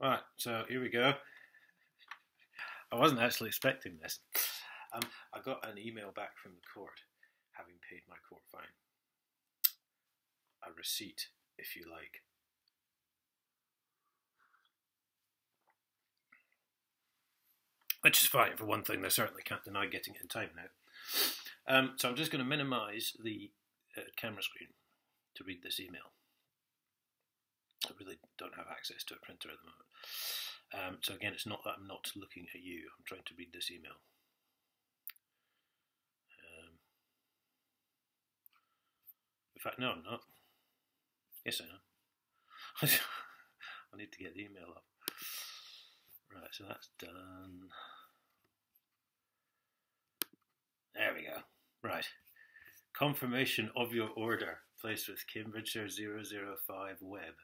Right, so here we go. I wasn't actually expecting this. Um, I got an email back from the court having paid my court fine. A receipt, if you like. Which is fine for one thing, they certainly can't deny getting it in time now. Um, so I'm just going to minimize the uh, camera screen to read this email. I really don't have access to a printer at the moment. Um, so again, it's not that I'm not looking at you. I'm trying to read this email. Um, in fact, no, I'm not. Yes, I am. I need to get the email up. Right, so that's done. There we go. Right. Confirmation of your order placed with Cambridgeshire 005 Web.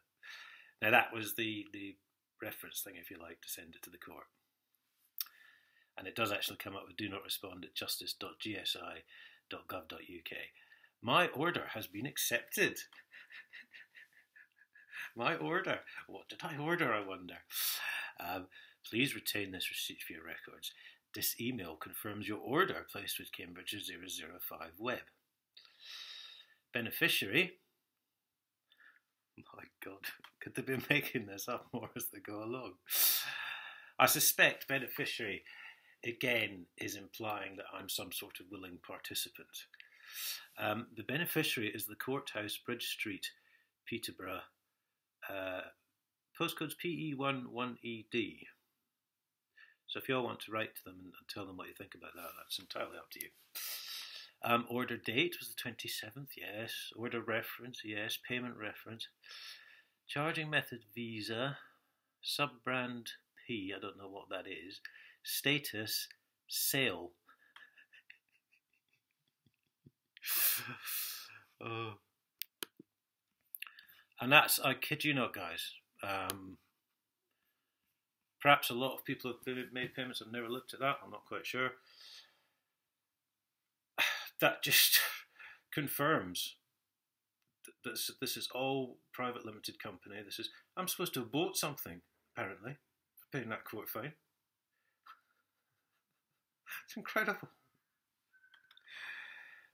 Now that was the, the reference thing, if you like, to send it to the court. And it does actually come up with do not respond at justice.gsi.gov.uk. My order has been accepted. My order. What did I order, I wonder? Um, please retain this receipt for your records. This email confirms your order placed with Cambridge 005 Web. Beneficiary. My God, could they be making this up more as they go along? I suspect beneficiary again is implying that I'm some sort of willing participant. Um, the beneficiary is the Courthouse, Bridge Street, Peterborough. Uh, postcode's PE11ED. So if you all want to write to them and, and tell them what you think about that, that's entirely up to you. Um, order date was the 27th, yes. Order reference, yes. Payment reference. Charging method Visa. Sub brand P, I don't know what that is. Status sale. oh. And that's, I kid you not, guys. Um, perhaps a lot of people have made payments. I've never looked at that. I'm not quite sure that just confirms that this, this is all private limited company. This is I'm supposed to have bought something apparently for paying that court fine. It's incredible.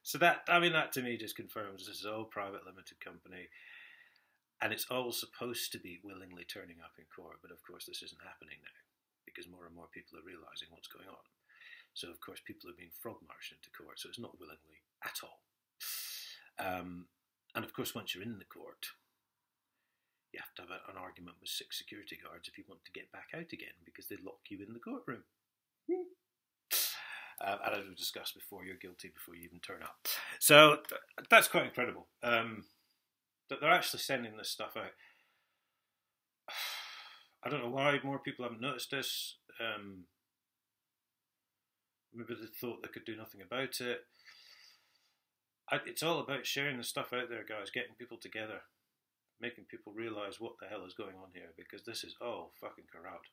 So that I mean that to me just confirms this is all private limited company, and it's all supposed to be willingly turning up in court. But of course, this isn't happening now because more and more people are realizing what's going on. So, of course, people are being frog marched into court, so it's not willingly at all. Um, and of course, once you're in the court, you have to have an argument with six security guards if you want to get back out again because they lock you in the courtroom. Um, and as we discussed before, you're guilty before you even turn up. So th- that's quite incredible. Um, that they're actually sending this stuff out. I don't know why more people haven't noticed this. Um, maybe they thought they could do nothing about it. I, it's all about sharing the stuff out there, guys, getting people together, making people realize what the hell is going on here because this is all fucking corrupt.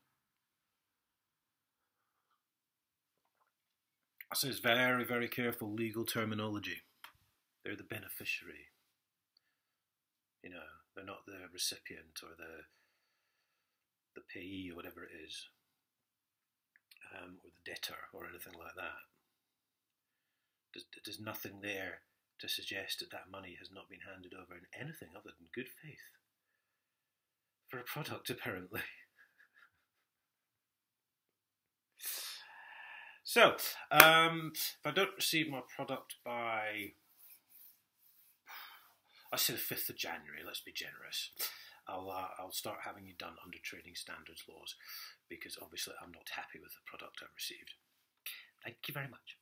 So it's very, very careful legal terminology. They're the beneficiary. You know, they're not the recipient or the the payee or whatever it is um, or the debtor or anything like that. There's, there's nothing there to suggest that that money has not been handed over in anything other than good faith for a product, apparently. so, um, if I don't receive my product by, I say the 5th of January, let's be generous. I'll, uh, I'll start having it done under trading standards laws because obviously I'm not happy with the product I've received. Thank you very much.